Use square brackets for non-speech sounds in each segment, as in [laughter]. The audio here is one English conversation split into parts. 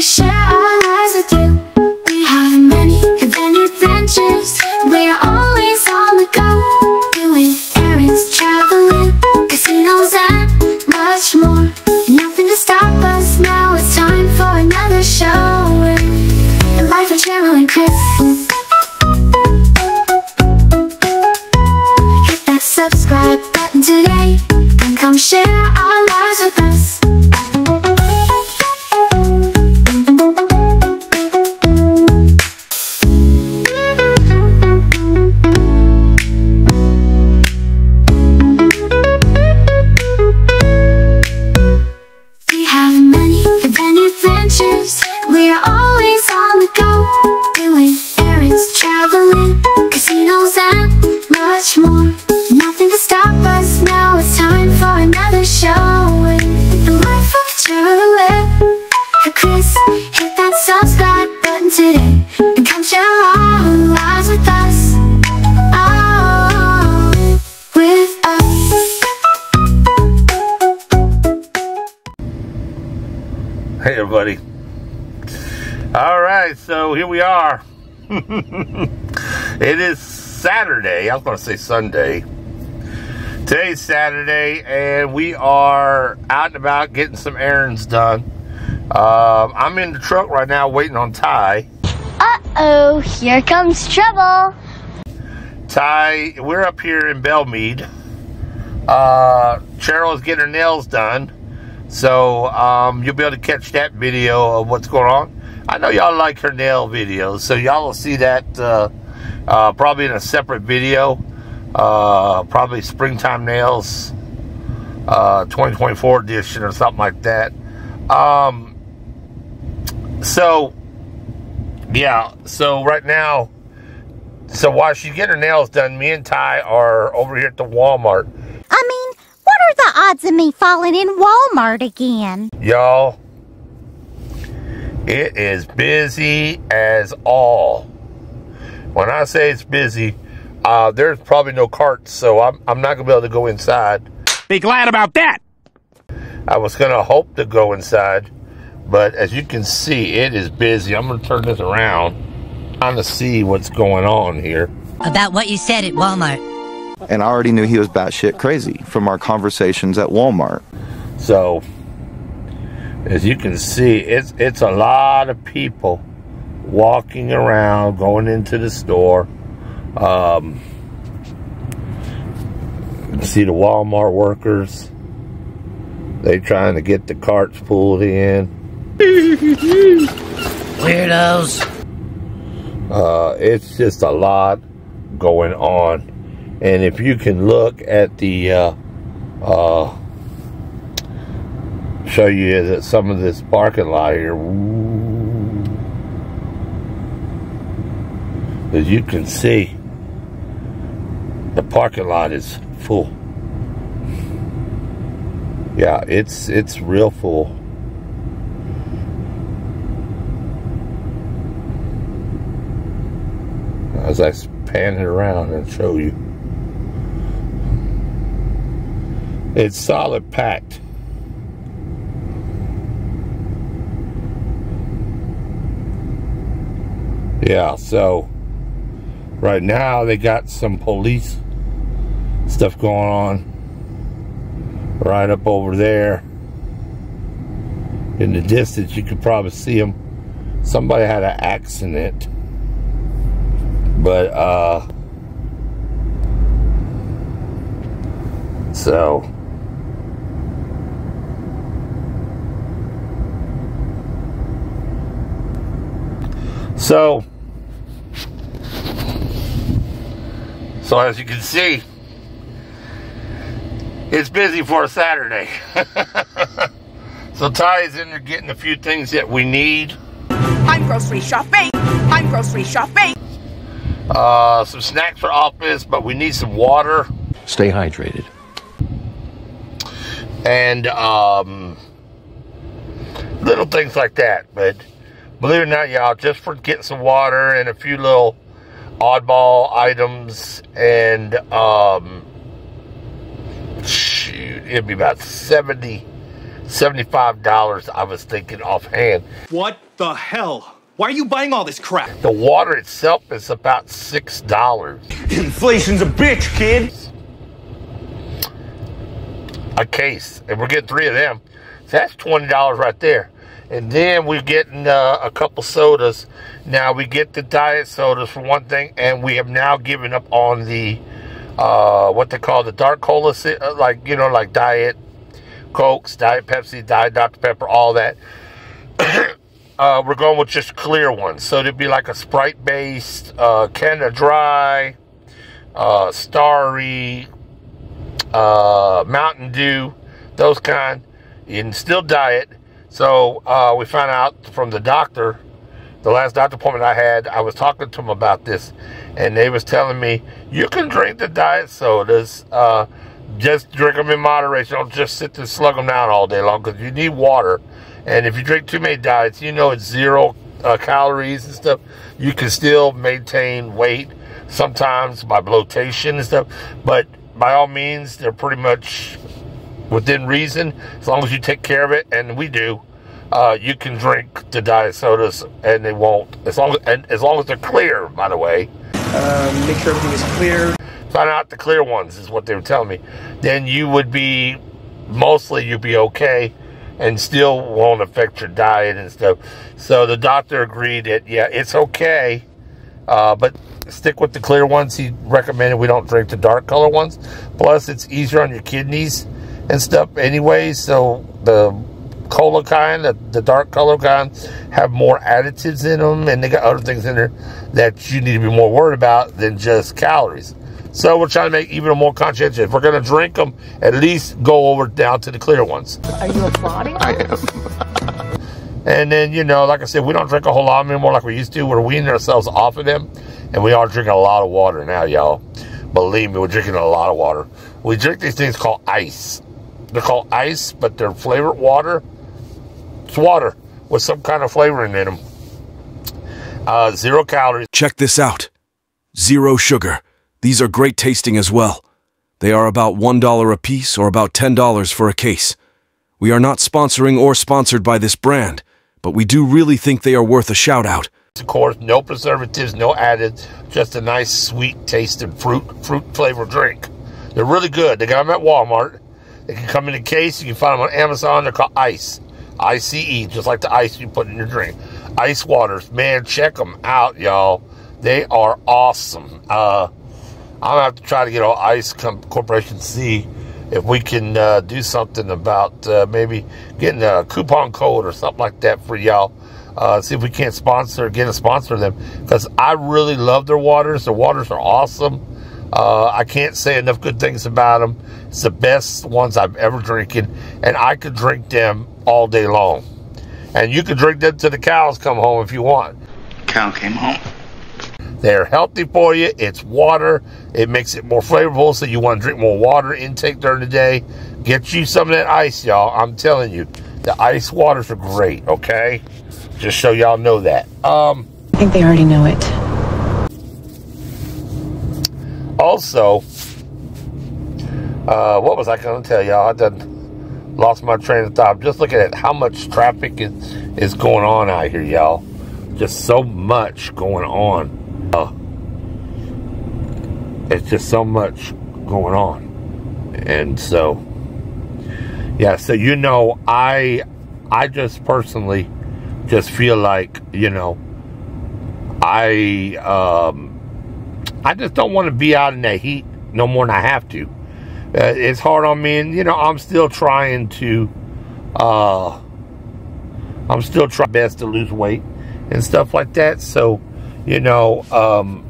to share so here we are. [laughs] it is Saturday. I was going to say Sunday. Today's Saturday, and we are out and about getting some errands done. Um, I'm in the truck right now waiting on Ty. Uh-oh, here comes trouble. Ty, we're up here in Bellmead. Uh, Cheryl is getting her nails done. So um, you'll be able to catch that video of what's going on. I know y'all like her nail videos, so y'all will see that uh, uh, probably in a separate video. Uh, probably Springtime Nails uh, 2024 edition or something like that. Um, so, yeah, so right now, so while she's getting her nails done, me and Ty are over here at the Walmart. I mean, what are the odds of me falling in Walmart again? Y'all, it is busy as all. When I say it's busy, uh, there's probably no carts, so I'm, I'm not going to be able to go inside. Be glad about that. I was going to hope to go inside, but as you can see, it is busy. I'm going to turn this around, trying to see what's going on here. About what you said at Walmart. And I already knew he was batshit crazy from our conversations at Walmart. So, as you can see, it's it's a lot of people walking around, going into the store. Um, see the Walmart workers. They trying to get the carts pulled in. [laughs] Weirdos. Uh, it's just a lot going on. And if you can look at the, uh, uh, show you that some of this parking lot here, as you can see, the parking lot is full. Yeah, it's it's real full. As I pan it around and show you. It's solid packed. Yeah, so right now they got some police stuff going on right up over there. In the distance, you could probably see them. Somebody had an accident. But, uh, so, so, so as you can see, it's busy for a Saturday. [laughs] so Ty's in there getting a few things that we need. I'm grocery shopping. I'm grocery shopping. Uh, some snacks for office, but we need some water Stay hydrated. and um, little things like that. But believe it or not, y'all, just for getting some water and a few little oddball items and um, shoot, it'd be about 70 $75 I was thinking offhand. What the hell? Why are you buying all this crap? The water itself is about six dollars. Inflation's a bitch, kid. A case, and we're getting three of them. So that's twenty dollars right there. And then we're getting uh, a couple sodas. Now we get the diet sodas for one thing, and we have now given up on the uh, what they call the dark cola, uh, like you know, like diet cokes, diet Pepsi, diet Dr Pepper, all that. [coughs] uh, we're going with just clear ones. So it'd be like a Sprite based, uh, Canada Dry, uh, Starry, uh, Mountain Dew, those kind. You can still diet. So uh, we found out from the doctor, the last doctor appointment I had, I was talking to him about this, and they was telling me you can drink the diet sodas. Uh, just drink them in moderation. Don't just sit and slug them down all day long because you need water. And if you drink too many diets, you know it's zero uh, calories and stuff. You can still maintain weight sometimes by bloatation and stuff. But by all means, they're pretty much within reason as long as you take care of it, and we do. Uh, you can drink the diet sodas, and they won't as long as and as long as they're clear. By the way, um, make sure everything is clear. Find out the clear ones is what they were telling me. Then you would be mostly you'd be okay, and still won't affect your diet and stuff. So the doctor agreed that yeah, it's okay, uh, but stick with the clear ones. He recommended we don't drink the dark color ones. Plus, it's easier on your kidneys and stuff anyway. So the cola kind, the, the dark color kind, have more additives in them, and they got other things in there that you need to be more worried about than just calories. So we're trying to make even more conscientious. If we're going to drink them, at least go over down to the clear ones. Are you applauding? I am. [laughs] And then, you know, like I said, we don't drink a whole lot anymore like we used to. We're weaning ourselves off of them. And we are drinking a lot of water now, y'all. Believe me, we're drinking a lot of water. We drink these things called ice. They're called ice, but they're flavored water. It's water with some kind of flavoring in them. Uh, zero calories. Check this out. Zero sugar. These are great tasting as well. They are about $1 a piece or about $10 for a case. We are not sponsoring or sponsored by this brand, but we do really think they are worth a shout out. Of course, no preservatives, no added, just a nice sweet tasting fruit fruit flavored drink. They're really good. They got them at Walmart. They can come in a case. You can find them on Amazon. They're called Ice. I-C-E, just like the ice you put in your drink. Ice waters. Man, check them out, y'all. They are awesome. Uh, I'm gonna have to try to get on Ice Corporation to see if we can uh, do something about uh, maybe getting a coupon code or something like that for y'all. Uh, see if we can't sponsor, get a sponsor them because I really love their waters. Their waters are awesome. Uh, I can't say enough good things about them. It's the best ones I've ever drinking, and I could drink them all day long. And you can drink them till the cows come home if you want. Cow came home. They're healthy for you. It's water. It makes it more flavorful, so you want to drink more water intake during the day. Get you some of that ice, y'all. I'm telling you, the ice waters are great. Okay, just so y'all know that. Um, I think they already know it. Also, uh, what was I going to tell y'all? I done lost my train of thought. Just looking at how much traffic is is going on out here, y'all. Just so much going on. Uh, it's just so much going on, and so yeah. So you know, I I just personally just feel like you know I um I just don't want to be out in that heat no more than I have to. Uh, it's hard on me, and you know I'm still trying to uh I'm still trying best to lose weight and stuff like that. So you know, um,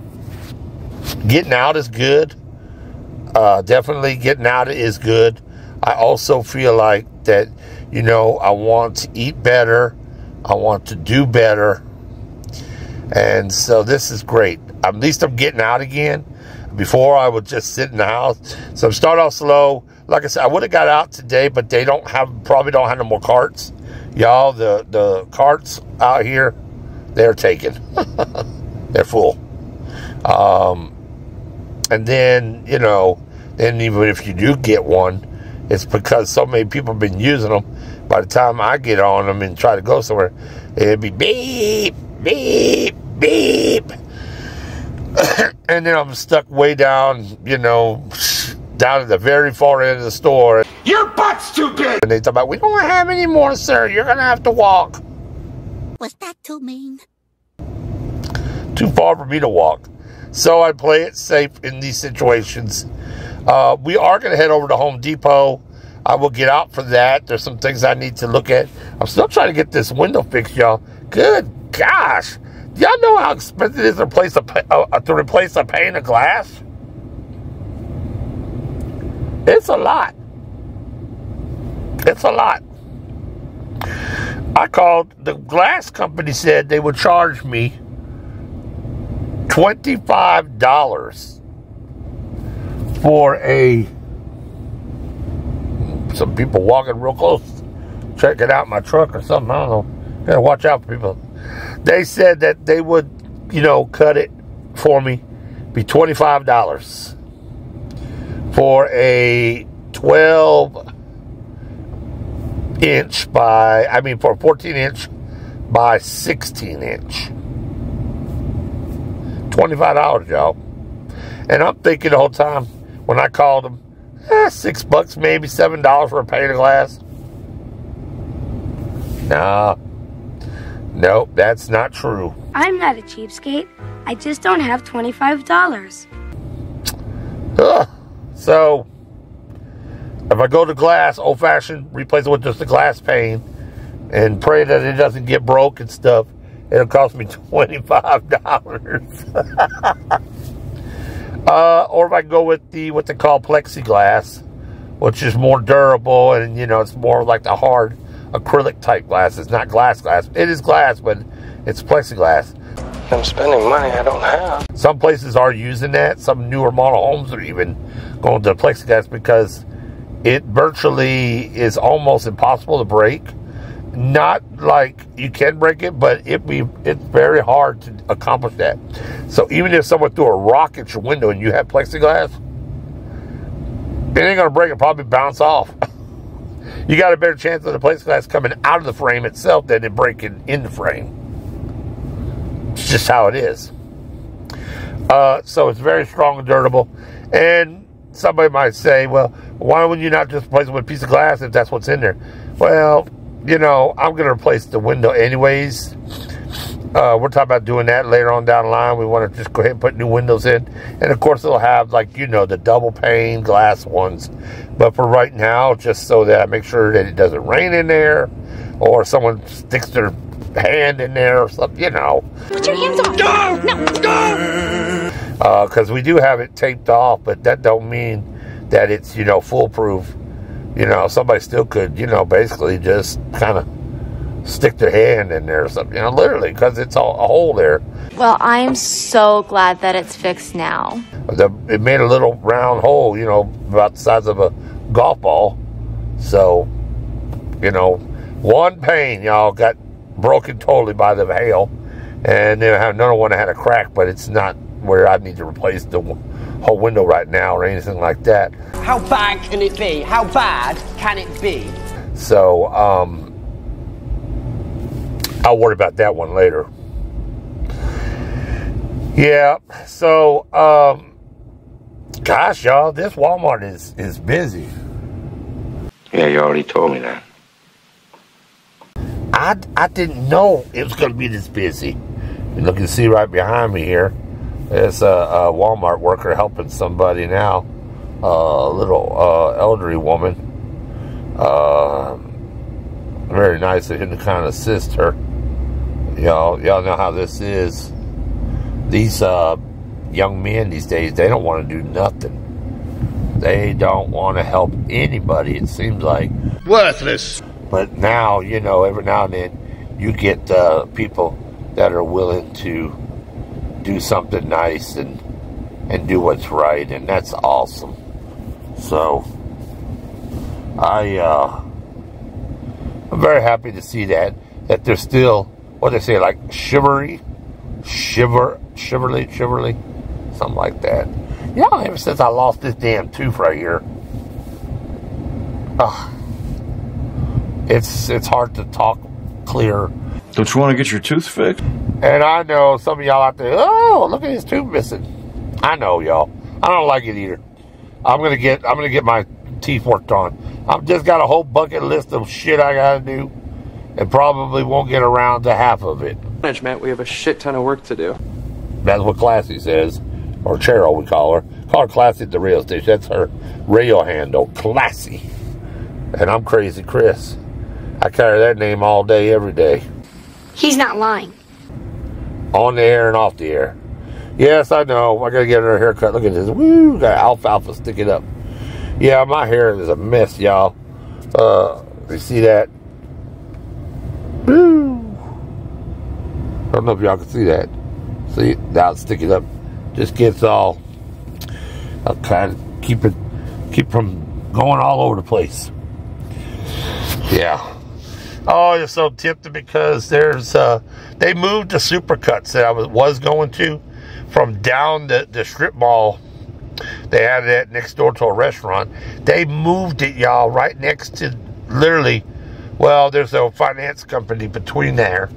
getting out is good. Uh, definitely getting out is good. I also feel like that, you know, I want to eat better. I want to do better. And so this is great. At least I'm getting out again. Before I would just sit in the house. So start off slow. Like I said, I would have got out today, but they don't have probably don't have no more carts. Y'all, the the carts out here, they're taken. [laughs] they're full. Um, and then, you know, then even if you do get one, it's because so many people have been using them. By the time I get on them and try to go somewhere, it'd be beep, beep, beep. [coughs] and then I'm stuck way down, you know, down at the very far end of the store. Your butt's too big! And they talk about, we don't have any more, sir. You're going to have to walk. Was that too mean? Too far for me to walk. So I play it safe in these situations. Uh, we are going to head over to Home Depot. I will get out for that. There's some things I need to look at. I'm still trying to get this window fixed, y'all. Good gosh. Y'all know how expensive it is to replace a, uh, to replace a pane of glass? It's a lot. It's a lot. I called, the glass company said they would charge me $25 for a some people walking real close checking out my truck or something. I don't know. Gotta watch out for people. They said that they would, you know, cut it for me, be $25 for a 12 inch by, I mean, for a 14 inch by 16 inch. $25, y'all. And I'm thinking the whole time when I called them, eh, six bucks, maybe seven dollars for a pane of glass. Nah. Nope, that's not true. I'm not a cheapskate. I just don't have $25. Ugh. So, if I go to glass, old fashioned, replace it with just a glass pane and pray that it doesn't get broke and stuff, it'll cost me [laughs] $25. [laughs] uh, or if I go with the what they call plexiglass, which is more durable and you know it's more like the hard acrylic type glass. It's not glass glass. It is glass, but it's plexiglass. I'm spending money I don't have. Some places are using that. Some newer model homes are even going to plexiglass because it virtually is almost impossible to break. Not like you can break it, but it be it's very hard to accomplish that. So even if someone threw a rock at your window and you have plexiglass, it ain't gonna break. It probably bounce off. [laughs] you got a better chance of the plexiglass coming out of the frame itself than it breaking in the frame. It's just how it is. Uh, so it's very strong and durable. And somebody might say, well, why would you not just replace it with a piece of glass if that's what's in there? Well, you know, I'm going to replace the window anyways. Uh, we're talking about doing that later on down the line. We want to just go ahead and put new windows in. And of course, it'll have, like, you know, the double pane glass ones. But for right now, just so that I make sure that it doesn't rain in there or someone sticks their hand in there or something, you know. Put your hands off! No! No! Because uh, we do have it taped off, but that don't mean that it's, you know, foolproof. You know, somebody still could, you know, basically just kind of stick their hand in there or something, you know, literally, because it's a, a hole there. Well, I'm so glad that it's fixed now. The, it made a little round hole, you know, about the size of a golf ball. So, you know, one pane, y'all, got broken totally by the hail. And then another one that had a crack, but it's not where I need to replace the whole window right now or anything like that. How bad can it be? How bad can it be? So, um, I'll worry about that one later. Yeah, so, um, gosh, y'all, this Walmart is, is busy. Yeah, you already told me that. I, I didn't know it was going to be this busy. You look and see right behind me here. There's a, a Walmart worker helping somebody now. Uh, a little uh, elderly woman. Uh, very nice of him to kind of assist her. Y'all, y'all know how this is. These uh, young men these days, they don't want to do nothing. They don't want to help anybody. It seems like worthless. But now, you know, every now and then, you get uh, people that are willing to do something nice and and do what's right, and that's awesome. So, I uh, I'm very happy to see that that they're still what they say like shivery, shiver, shiverly, shiverly, something like that. Know, ever since I lost this damn tooth right here, ugh, it's it's hard to talk clear. Don't you want to get your tooth fixed? And I know some of y'all out there, oh, look at his tooth missing. I know, y'all. I don't like it either. I'm gonna get I'm gonna get my teeth worked on. I've just got a whole bucket list of shit I gotta do and probably won't get around to half of it. Management, we have a shit ton of work to do. That's what Classy says. Or Cheryl, we call her. Call her Classy at the radio station. That's her radio handle, Classy. And I'm Crazy Chris. I carry that name all day, every day. He's not lying. On the air and off the air. Yes, I know. I gotta get her haircut. Look at this. Woo, got alfalfa sticking up. Yeah, my hair is a mess, y'all. Uh, you see that? I don't know if y'all can see that. See, now it's sticking up. Just gets all. I'll kind of keep it, keep from going all over the place. Yeah. Oh, you're so tempted because there's uh, they moved the supercuts that I was, was going to from down the, the strip mall. They had it next door to a restaurant. They moved it, y'all, right next to literally. Well, there's a finance company between there,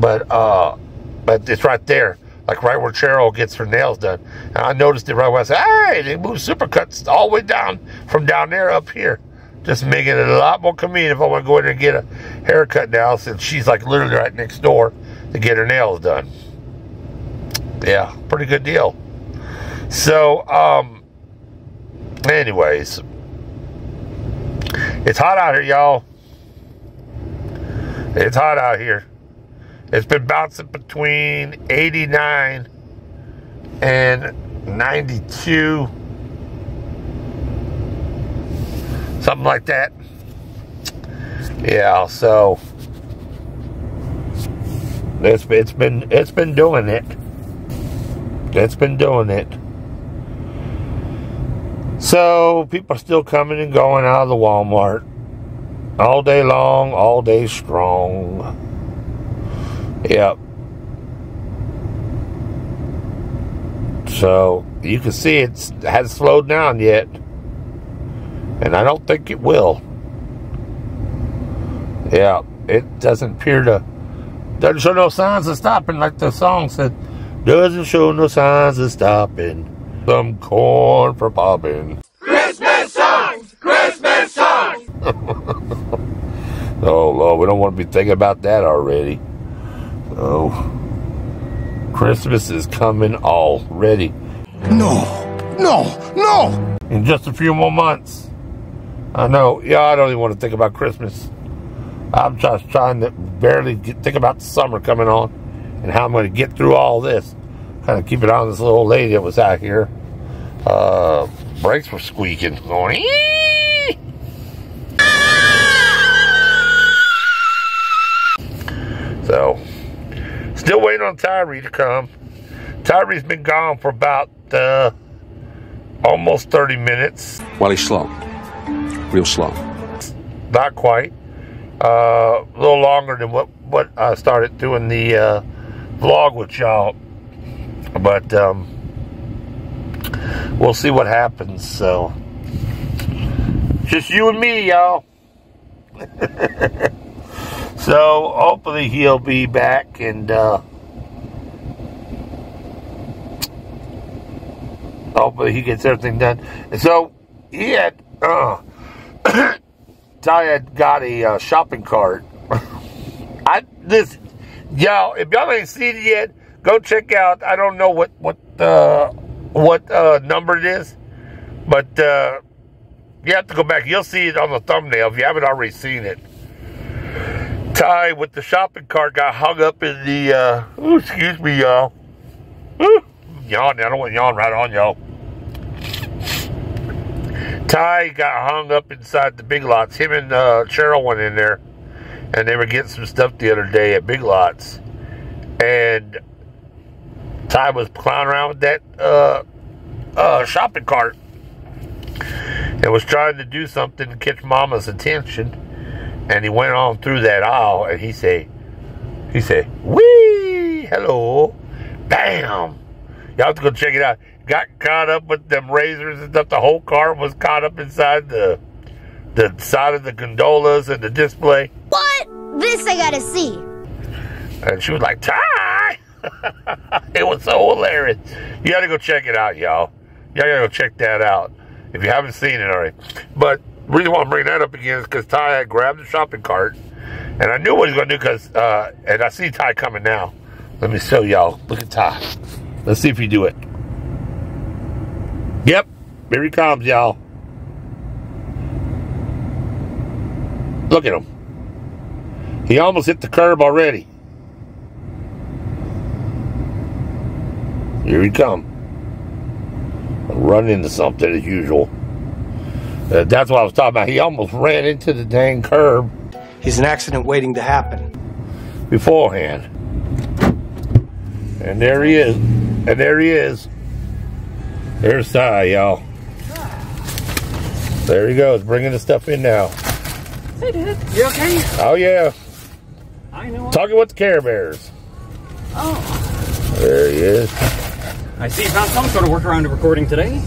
but uh, but it's right there, like right where Cheryl gets her nails done. And I noticed it right away. I said, "Hey, they moved supercuts all the way down from down there up here." just making it a lot more convenient if I want to go in and get a haircut now since she's like literally right next door to get her nails done. Yeah, pretty good deal. So, um, anyways, it's hot out here, y'all. It's hot out here. It's been bouncing between 89 and 92 something like that. Yeah, so it's it's been it's been doing it. It's been doing it. So people are still coming and going out of the Walmart all day long, all day strong. Yep. So you can see it hasn't slowed down yet. And I don't think it will. Yeah, it doesn't appear to, doesn't show no signs of stopping, like the song said. Doesn't show no signs of stopping. Some corn for popping. Christmas songs! Christmas songs! oh, Lord, we don't want to be thinking about that already. Oh, Christmas is coming already. No, no, no! In just a few more months. I know. Yeah, I don't even want to think about Christmas. I'm just trying to barely get, think about the summer coming on and how I'm going to get through all this. Kind of keep it on this little old lady that was out here. Uh, brakes were squeaking, going. On Tyree to come. Tyree's been gone for about uh, almost 30 minutes. While he's slow real slow. Not quite. Uh, a little longer than what what I started doing the uh, vlog with y'all, but um, we'll see what happens. So, just you and me, y'all. [laughs] so hopefully he'll be back and. Uh, hopefully he gets everything done. And so he had. Uh, [coughs] Ty had got a uh, shopping cart. [laughs] I this y'all, if y'all ain't seen it yet, go check out. I don't know what what uh, what uh, number it is, but uh, you have to go back. You'll see it on the thumbnail if you haven't already seen it. Ty with the shopping cart got hung up in the. Uh, oh, excuse me, y'all. Yawn. I don't want to yawn right on y'all. Ty got hung up inside the Big Lots. Him and uh, Cheryl went in there, and they were getting some stuff the other day at Big Lots. And Ty was clowning around with that uh, uh, shopping cart and was trying to do something to catch Mama's attention. And he went on through that aisle, and he said, he said, "Wee, hello, bam." Y'all have to go check it out got caught up with them razors and stuff. The whole car was caught up inside the the side of the gondolas and the display. What? This I gotta see. And she was like, Ty! [laughs] it was so hilarious. You gotta go check it out, y'all. Y'all gotta go check that out if you haven't seen it already. But the reason why I'm bringing that up again is because Ty had grabbed the shopping cart, and I knew what he was gonna do because, uh, and I see Ty coming now. Let me show y'all. Look at Ty. Let's see if he do it. Yep, here he comes, y'all. Look at him. He almost hit the curb already. Here he come. Run into something as usual. Uh, that's what I was talking about. He almost ran into the dang curb He's an accident waiting to happen. beforehand. And there he is. And there he is. There's Ty, y'all. There he goes, bringing the stuff in now. Hey, Dad. You okay? Oh, yeah. I know. Talking with the Care Bears. Oh. There he is. I see you found some sort of workaround to recording today. [laughs]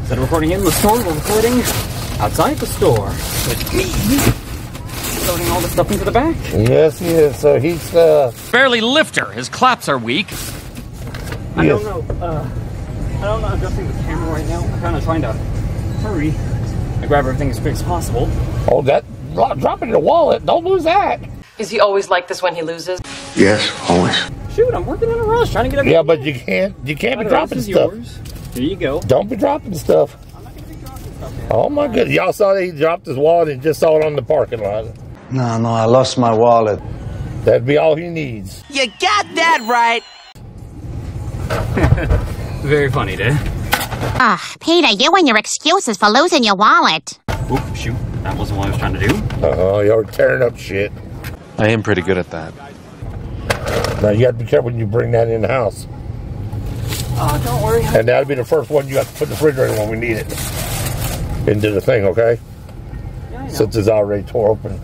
Instead of recording in the store, we're recording outside the store. With me. Loading all the stuff into the back. Yes, he is. So he's, uh, Barely lifter. His claps are weak. I Yes. don't know. Uh, I don't know adjusting the camera right now. I'm kind of trying to hurry. I grab everything as quick as possible. oh, that, drop it in your wallet. Don't lose that. Is he always like this when he loses? Yes, always. Shoot, I'm working in a rush trying to get everything. Yeah, but you can't, you can't be dropping this is stuff. yours. Here you go. Don't be dropping stuff. Oh my goodness. Y'all saw that he dropped his wallet and just saw it on the parking lot. No, no, I lost my wallet. That'd be all he needs. You got that right. [laughs] Very funny, Dad. Ah, Peter, you and your excuses for losing your wallet. Oop, shoot. That wasn't what I was trying to do. Uh-oh, y'all are tearing up shit. I am pretty good at that. Now you have to be careful when you bring that in the house. Oh, don't worry. And that'll be the first one you have to put in the refrigerator when we need it. Into the thing, okay? Since it's already tore open.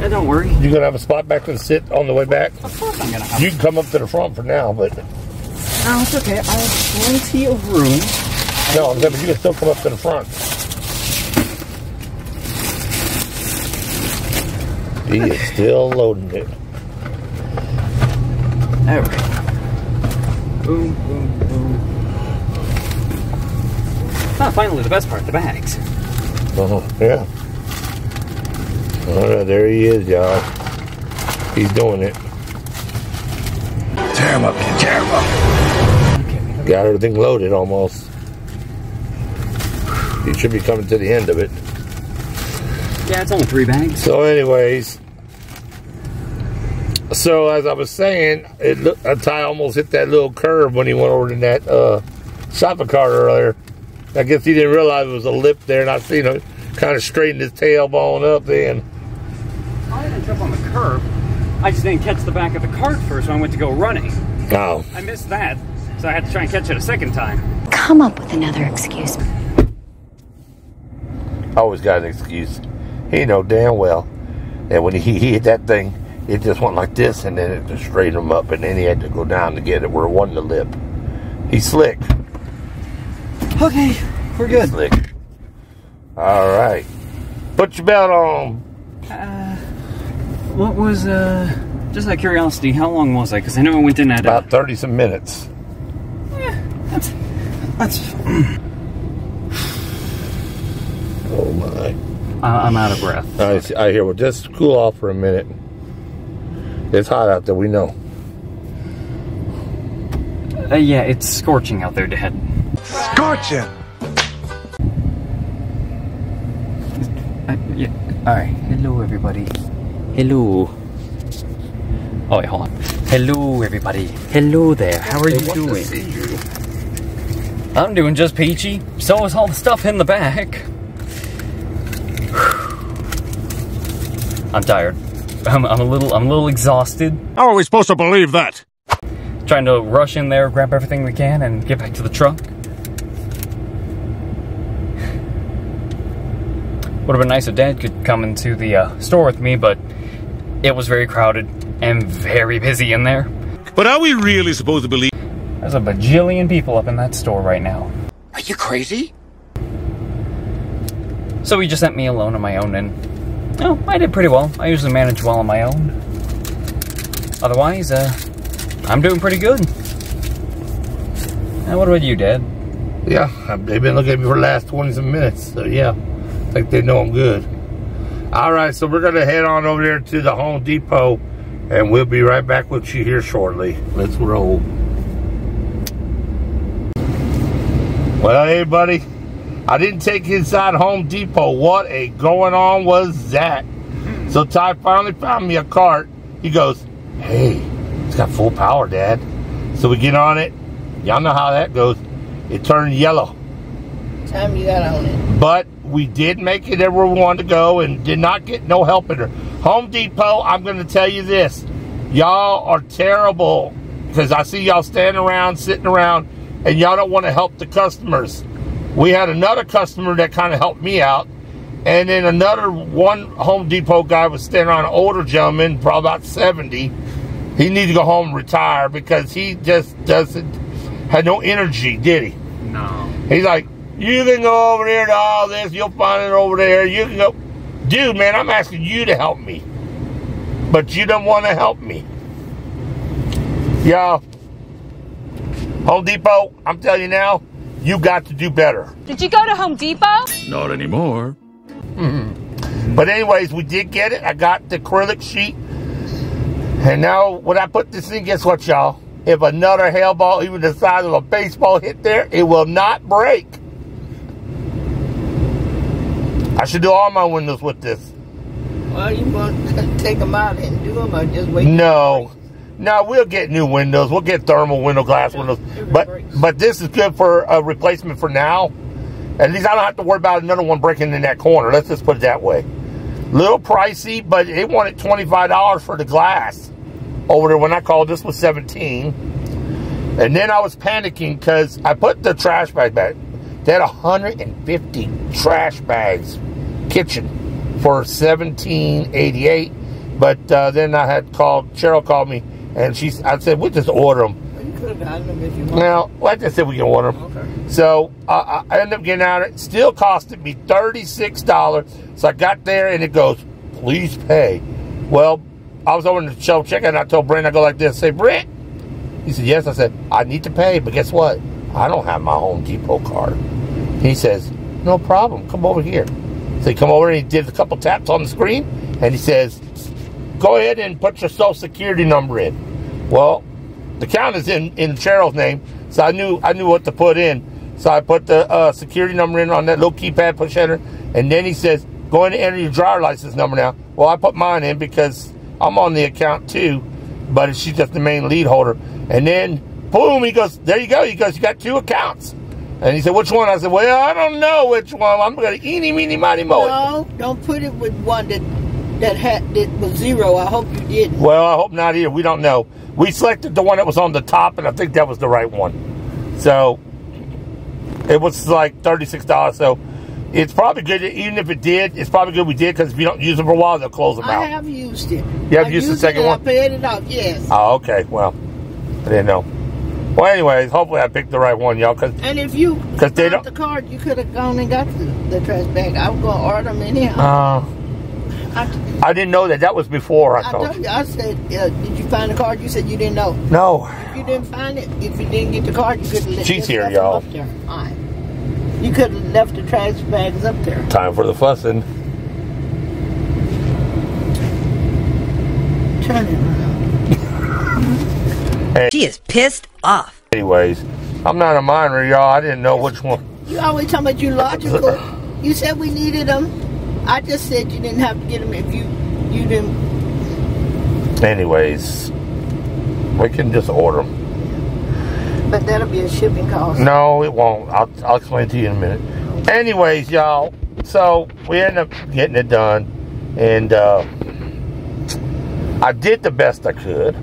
Yeah, don't worry. You gonna have a spot back to sit on the way back? Of course I'm gonna have. You can come up to the front for now, but No, it's okay. I have plenty of room. no, I'm saying, but you can still come up to the front. He is still loading it. All right. Boom, boom, boom. Ah, finally, the best part, the bags. Uh-huh. Yeah. All right, there he is, y'all. He's doing it. Tear him up, kid. Tear him up. Got everything loaded almost. He should be coming to the end of it. Yeah, it's only three bags. So, anyways, so as I was saying, it looked, Ty almost hit that little curve when he went over in that uh, shopping cart earlier. I guess he didn't realize it was a lip there, and I seen him kind of straighten his tailbone up then. I on the curb. I just didn't catch the back of the cart first when I went to go running. Oh. I missed that, so I had to try and catch it a second time. Come up with another excuse. Always got an excuse. He know damn well that when he, he hit that thing, it just went like this, and then it just straightened him up, and then he had to go down to get it where it wasn't the lip. He's slick. Okay, we're He's good. slick. All right. Put your belt on. Uh, what was, uh, just out of curiosity, how long was I? Because I know I went in at, About 30 some minutes. that's, that's, [sighs] Oh my. uh, I'm out of breath. I, see- I hear. Well, just cool off for a minute. It's hot out there. We know. Uh, yeah, it's scorching out there, Dad. Scorching! Uh, yeah. Alright. Hello, everybody. Hello. Oh, wait, hold on. Hello, everybody. Hello there. How are you doing? I'm doing just peachy. So is all the stuff in the back. [sighs] I'm tired. I'm, I'm a little I'm a little exhausted. How are we supposed to believe that? Trying to rush in there, grab everything we can, and get back to the truck. [sighs] Would have been nice if Dad could come into the uh, store with me, but it was very crowded and very busy in there. But are we really supposed to believe? There's a bajillion people up in that store right now. Are you crazy? So he just sent me alone on my own, and Oh, I did pretty well. I usually manage well on my own. Otherwise, uh, I'm doing pretty good. And what about you, Dad? Yeah, they've been looking at me for the last 20 some minutes. So, yeah, I think they know I'm good. All right, so we're going to head on over there to the Home Depot, and we'll be right back with you here shortly. Let's roll. Well, hey, buddy. I didn't take inside Home Depot. What a going on was that? Hmm. So Ty finally found me a cart. He goes, hey, it's got full power, Dad. So we get on it. Y'all know how that goes. It turned yellow. Time you got on it. But we did make it everywhere we wanted to go and did not get no help in her. Home Depot, I'm going to tell you this. Y'all are terrible because I see y'all standing around, sitting around, and y'all don't want to help the customers. We had another customer that kind of helped me out. And then another one Home Depot guy was standing around, an older gentleman, probably about 70. He needed to go home and retire because he just doesn't, had no energy, did he? No. He's like, you can go over there to all this, you'll find it over there. You can go. Dude, man, I'm asking you to help me. But you don't want to help me. Y'all, Home Depot, I'm telling you now, you got to do better. Did you go to Home Depot? Not anymore. Mm-hmm. But anyways, we did get it. I got the acrylic sheet. And now when I put this in, guess what, y'all? If another hail ball, even the size of a baseball hit there, it will not break. I should do all my windows with this. Well, you want to [laughs] take them out and do them or just wait? No. No, we'll get new windows. We'll get thermal window glass windows. But but this is good for a replacement for now. At least I don't have to worry about another one breaking in that corner. Let's just put it that way. Little pricey, but it wanted $25 for the glass over there when I called. This was 17 And then I was panicking because I put the trash bag back. They had 150 trash bags, kitchen, for 1788 But uh, then I had called, Cheryl called me, and she, I said, we'll just order them. You could have gotten them if you wanted. Now, like I said, we can order them. Okay. So uh, I ended up getting out. Of it still costed me thirty-six dollars. So I got there, and it goes, "Please pay." Well, I was over in the show checkout, and I told Brent, I go like this, "Say, Brent." He said, "Yes." I said, "I need to pay, but guess what? I don't have my Home Depot card." He says, "No problem. Come over here." So he come over and he did a couple taps on the screen, and he says, "Go ahead and put your Social Security number in." Well, the account is in in Cheryl's name, so I knew I knew what to put in. So I put the uh, security number in on that little keypad push enter, and then he says, "Go in and enter your driver license number now." Well, I put mine in because I'm on the account too, but she's just the main lead holder. And then, boom, he goes, "There you go." He goes, "You got two accounts." And he said, "Which one?" I said, "Well, I don't know which one. I'm going to eeny, meeny, miny, mo it." No, don't put it with one that that had that was zero. I hope you didn't. Well, I hope not either. We don't know. We selected the one that was on the top, and I think that was the right one. So it was like thirty-six dollars. So it's probably good. Even if it did, it's probably good we did because if you don't use them for a while, they'll close them I out. I have used it. You have I used the second one? I paid it off. Yes. Oh, okay. Well, I didn't know. Well, anyways, hopefully I picked the right one, y'all. Cause And if you cause they don't- the card, you could have gone and got the, the trash bag. I was gonna order them anyhow. uh, I, I didn't know that. That was before I I told told you. you. I said, uh, "Did you find the card?" You said you didn't know. No. If you didn't find it, if you didn't get the card, you could have She's here, y'all. Up there. Fine. You could have left the trash bags up there. Time for the fussing. Turn it around. She is pissed off. Anyways, I'm not a miner, y'all. I didn't know which one. You always talking about you logical. you said we needed them. I just said you didn't have to get them if you you didn't. Anyways, we can just order them. But that'll be a shipping cost. No, it won't. I'll, I'll explain to you in a minute. Anyways, y'all, so we ended up getting it done, and uh, I did the best I could.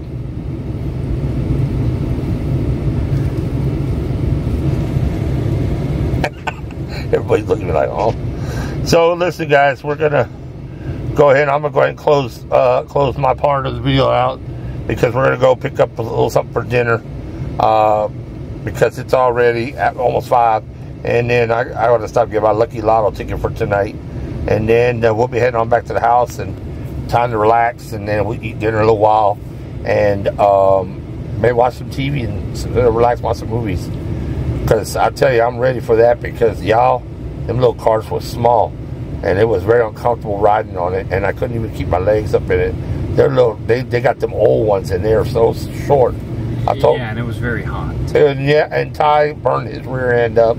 Everybody's looking at me like, oh. So listen, guys, we're gonna go ahead. I'm gonna go ahead and close uh, close my part of the video out because we're gonna go pick up a little something for dinner uh, because it's already at almost five, and then I, I got to stop and get my lucky lotto ticket for tonight. and then uh, we'll be heading on back to the house and time to relax, and then we eat dinner a little while, and um, maybe watch some TV and relax, watch some movies. Because I tell you, I'm ready for that because y'all, them little cars were small, and it was very uncomfortable riding on it, and I couldn't even keep my legs up in it. They're little. They, they got them old ones, and they're so short. I told yeah, and it was very hot. and yeah, and Ty burned his rear end up.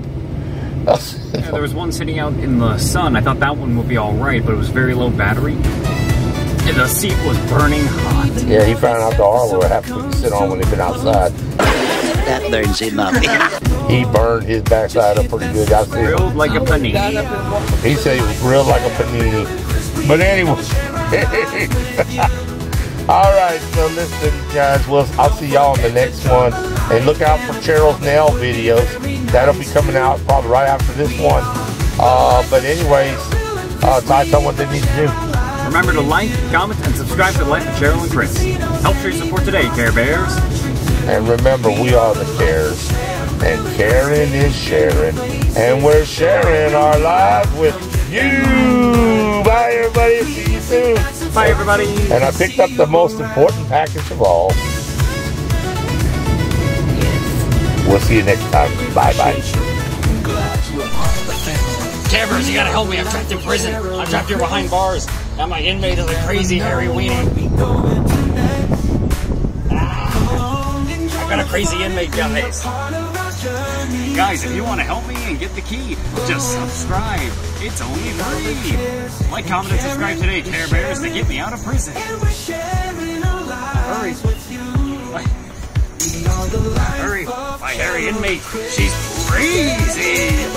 Yeah, there was one sitting out in the sun. I thought that one would be all right, but it was very low battery. And the seat was burning hot. Yeah, he found out the hard way. Have to sit on when he'd been outside. That burns him up. He burned his backside up pretty good. I see. Grilled like a panini. He said he was grilled like a panini. But anyway. [laughs] All right, so listen, guys. Well, I'll see y'all on the next one, and look out for Cheryl's nail videos. That'll be coming out probably right after this one. Uh, but anyways, uh, Ty, tell them what they need to do. Remember to like, comment, and subscribe to the Life of Cheryl and Chris. Help show your support today, Care Bears. And remember, we are the cares, and caring is sharing, and we're sharing our lives with you. Bye, everybody. See you soon. Bye, everybody. And I picked up the most important package of all. We'll see you next time. Bye bye. Care you gotta help me. I'm trapped in prison. I'm trapped here behind bars. And my inmate is a crazy hairy weenie. Got a crazy inmate, guys. Guys, if you want to help me and get the key, just subscribe. It's only free. Like, comment, and subscribe today, Care Bears, to get me out of prison. Hurry. Hurry. My hairy inmate, she's crazy.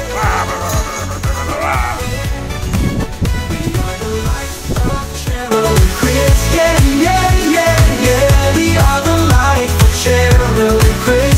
Yeah, yeah, yeah, yeah. We are the life of Cheryl